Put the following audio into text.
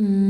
Mm.